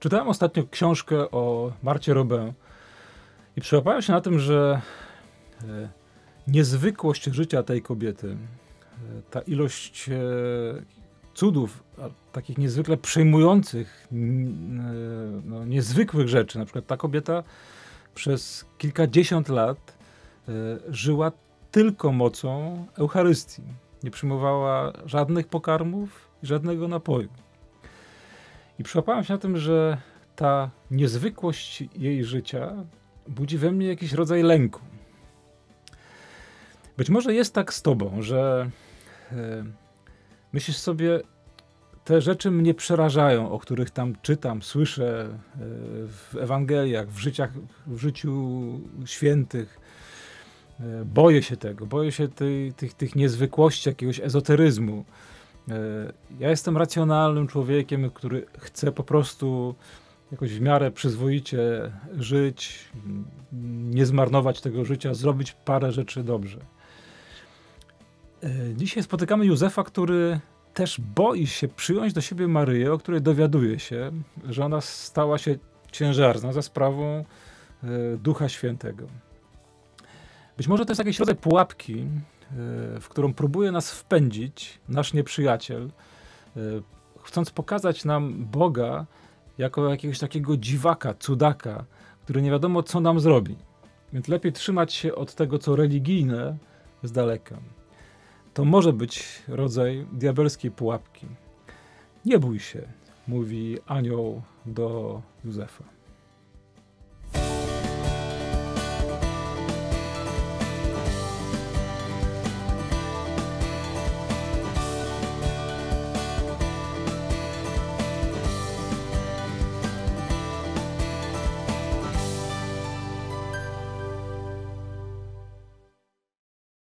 Czytałem ostatnio książkę o Marcie Robin i przyłapałem się na tym, że e, niezwykłość życia tej kobiety, e, ta ilość e, cudów, takich niezwykle przejmujących, no, niezwykłych rzeczy. Na przykład ta kobieta przez kilkadziesiąt lat żyła tylko mocą Eucharystii. Nie przyjmowała żadnych pokarmów i żadnego napoju. I przyłapałem się na tym, że ta niezwykłość jej życia budzi we mnie jakiś rodzaj lęku. Być może jest tak z tobą, że e, myślisz sobie, te rzeczy mnie przerażają, o których tam czytam, słyszę e, w Ewangeliach, w, życiach, w życiu świętych. E, boję się tego, boję się tej, tych, tych niezwykłości, jakiegoś ezoteryzmu. E, ja jestem racjonalnym człowiekiem, który chce po prostu jakoś w miarę przyzwoicie żyć, nie zmarnować tego życia, zrobić parę rzeczy dobrze. E, dzisiaj spotykamy Józefa, który też boi się przyjąć do siebie Maryję, o której dowiaduje się, że ona stała się ciężarna za sprawą e, Ducha Świętego. Być może to jest jakiś rodzaj pułapki, w którą próbuje nas wpędzić nasz nieprzyjaciel, e, chcąc pokazać nam Boga jako jakiegoś takiego dziwaka, cudaka, który nie wiadomo, co nam zrobi. Więc lepiej trzymać się od tego, co religijne, z daleka. To może być rodzaj diabelskiej pułapki. Nie bój się, mówi anioł do Józefa.